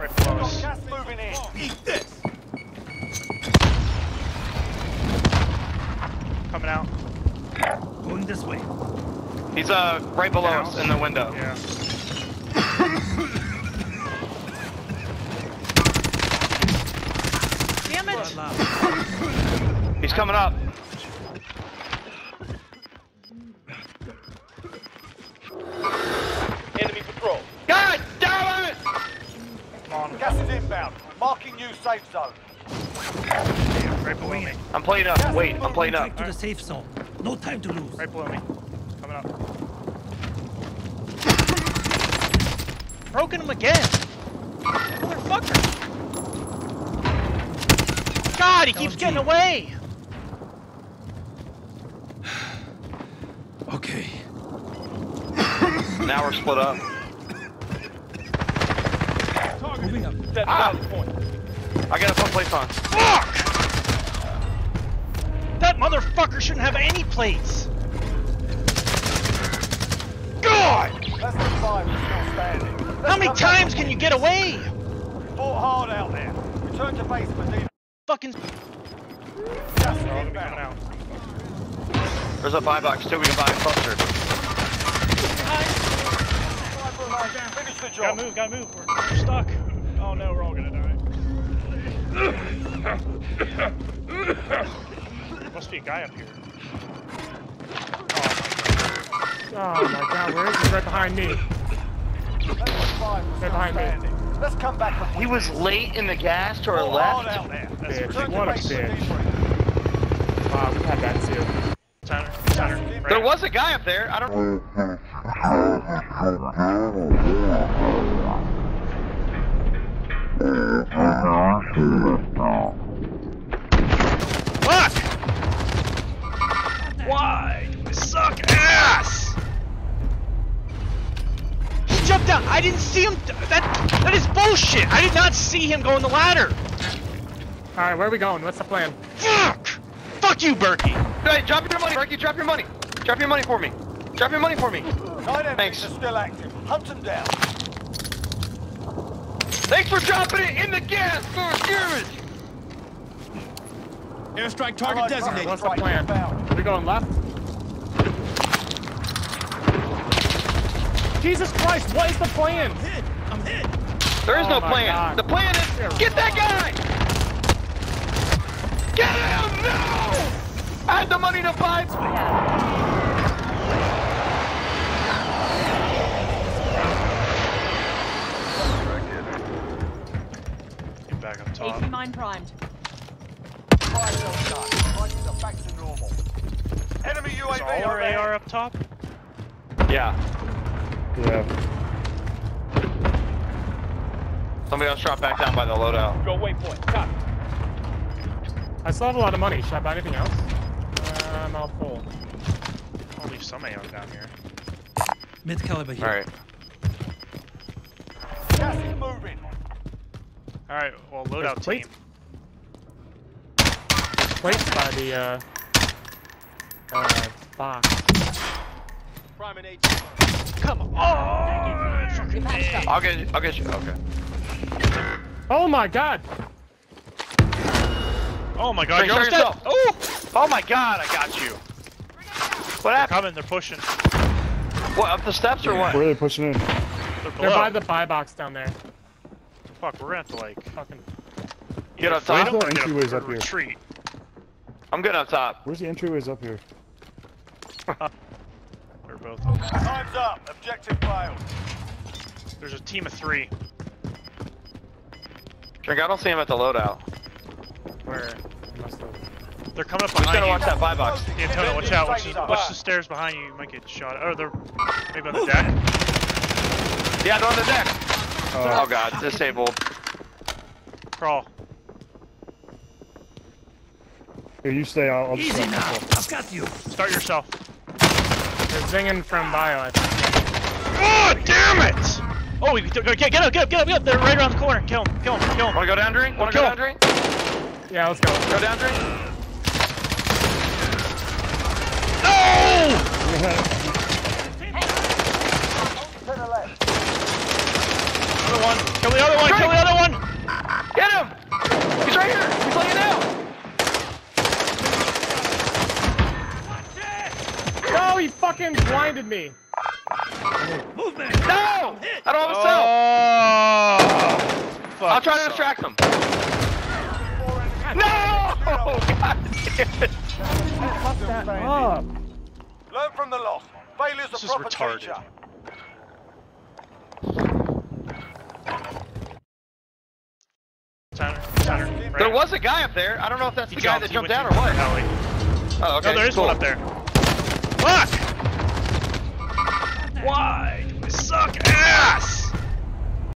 Right below us. Gas moving in. Eat this. Coming out. Going this way. He's uh right below us in the window. Yeah. Damn it! He's coming up. Marking new safe zone. Right below me. I'm playing up. Wait, I'm playing up. Back to the safe zone. No time to lose. Right below me. Coming up. Broken him again! Motherfucker! God, he keeps LG. getting away! Okay. Now we're split up. Moving up. Step Ah. point. I gotta put plates on. Fuck! That motherfucker shouldn't have any plates! God! Less than five still standing. Let's How many times can you get away? Fought hard out there. Return to base, Medina. Fucking Oh, coming out. There's a buy box too. We can buy a cluster. Finish the Gotta move, gotta move. We're, we're stuck. Oh no, we're all gonna die. Must be a guy up here. Oh my god, where is he? Right behind me. Less than five is behind me. Let's come back and He was late in the gas to our Fought hard left. out there. Bitch, what a bitch. Wow, we had that too. Center, center. Right. There was a guy up there. I don't. Fuck! I didn't see him. That that is bullshit. I did not see him go in the ladder. Alright, where are we going? What's the plan? Fuck! Fuck you, Berkey. Hey, drop your money, Berkey. Drop your money. Drop your money for me. Drop your money for me. Nine enemies Thanks. are still active. Hunt them down. Thanks for dropping it in the gas for skirmish. Airstrike target Allied designated. What's the strike plan? inbound. Are we going left? Jesus Christ, what is the plan? Hit. I'm hit. There is Oh no plan. God. The plan is get that guy. Get him! No! I had the money to buy. Get back up top. AC mine primed. Fire cell done. Prices are back to normal. Enemy Is UAV all our. AR up top? Yeah. Yeah. Somebody else shot back down by the loadout. Go waypoint. Copy. I still have a lot of money. Should I buy anything else? Uh, I'm all full. I'll leave some AR down here. Mid caliber here. All right. Gas is moving. Alright, well, There's loadout plates. team. Plates by the, uh, uh, box. Prime and H. Come on! Fucking A. I'll get. you. I'll get you. Okay. Oh my god! Oh my god, Drake, you're dead! yourself. Oh! Oh my God! I got you. What happened? Coming, they're pushing. What up the steps or what? Where are they pushing in? They're They're by the buy box down there. Fuck, we're gonna have to like... Fucking. Get up top. Where's the get entryways up here? retreat. I'm good up top. Where's the entryways up here? They're both... Time's up. Objective failed. There's a team of three. Drink. I don't see him at the loadout. Where? They're coming up Just behind gotta watch that buy box. Yeah, Antonio, watch out. Watch the, watch the stairs behind you. You might get shot. Oh, they're maybe on the deck. Yeah, they're on the deck. Oh, oh God, disabled. Crawl. Here, you stay. I'll, I'll just Easy now. myself. I've got you. Start yourself. They're zinging from bio, I think. Oh, damn it! Oh, we get, get, get up, get up, get up, get up! They're right around the corner. Kill him, kill him, kill him. Wanna go down, drink? Wanna go Kill. down, drink? Yeah, let's go. Go down, drink. No! To the left. Other one. Kill the other one. Kill the other right here. He's laying out. No, he fucking blinded me. Movement! No! I don't have a cell. Oh! Fuck I'll try to distract them. Four enemies. No! God damn it. Fuck that up. Learn from the loss. Failure's This a is proper retarded. teacher. Center, center. There was a guy up there. I don't know if that's He the guy jumped, that jumped went down or what. the alley. Oh, okay. No, there is cool. one up there. Fuck! Why do I suck ass?